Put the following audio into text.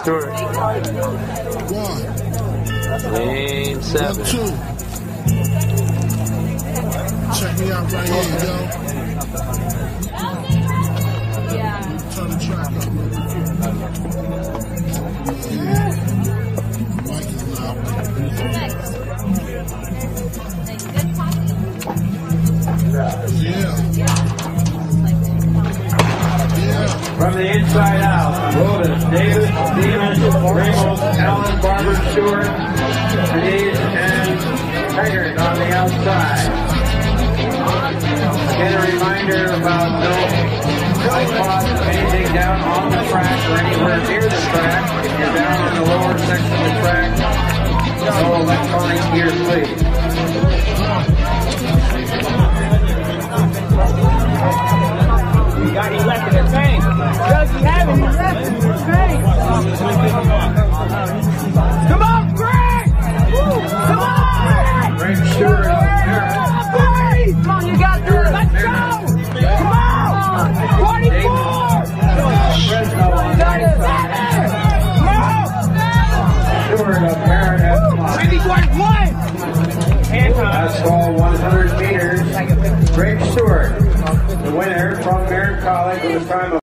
Stewart. One. Lane seven. Two. Check me out right here, yo. Turn. Yeah. Loud. Yeah. Yeah. From the inside out, Lotus, Davis, Stevens, Ramos, Allen, Barber, Stewart, Denise, and Haggard on the outside. Again, a reminder about no or anything down on the track or anywhere near the track. If you're down on the lower section of the track, no electronic gear, please. Come on, Greg! Come on! Greg Stewart. Greg! Come on, you got this. Let's go! Come on! 24! Fresno on. Stewart of Merritt has five. Randy Gordon, one! Hand time. That's all 100 meters. Greg Stewart, the winner from Merritt College with a time of